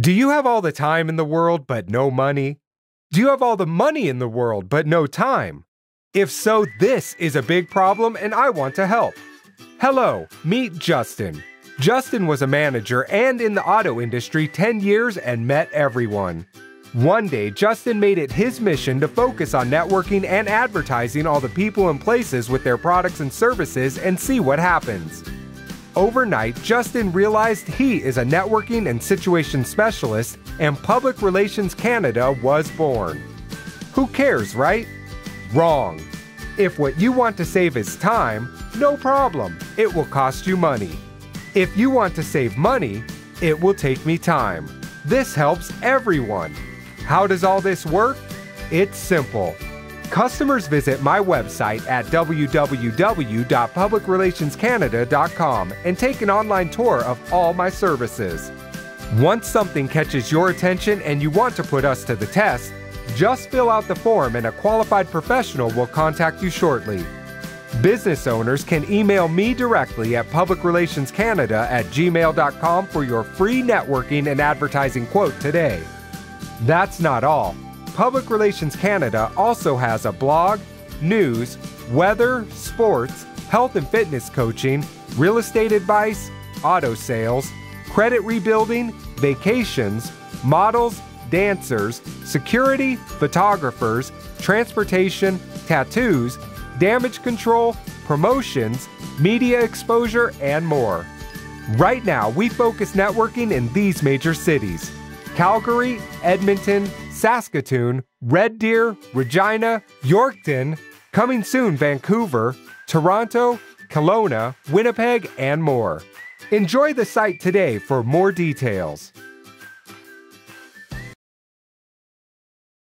Do you have all the time in the world but no money? Do you have all the money in the world but no time? If so, this is a big problem and I want to help. Hello, meet Justin. Justin was a manager and in the auto industry 10 years and met everyone. One day, Justin made it his mission to focus on networking and advertising all the people and places with their products and services and see what happens. Overnight, Justin realized he is a networking and situation specialist, and Public Relations Canada was born. Who cares, right? Wrong. If what you want to save is time, no problem, it will cost you money. If you want to save money, it will take me time. This helps everyone. How does all this work? It's simple. Customers visit my website at www.publicrelationscanada.com and take an online tour of all my services. Once something catches your attention and you want to put us to the test, just fill out the form and a qualified professional will contact you shortly. Business owners can email me directly at publicrelationscanada at gmail.com for your free networking and advertising quote today. That's not all. Public Relations Canada also has a blog, news, weather, sports, health and fitness coaching, real estate advice, auto sales, credit rebuilding, vacations, models, dancers, security, photographers, transportation, tattoos, damage control, promotions, media exposure, and more. Right now, we focus networking in these major cities Calgary, Edmonton, Saskatoon, Red Deer, Regina, Yorkton, coming soon Vancouver, Toronto, Kelowna, Winnipeg, and more. Enjoy the site today for more details.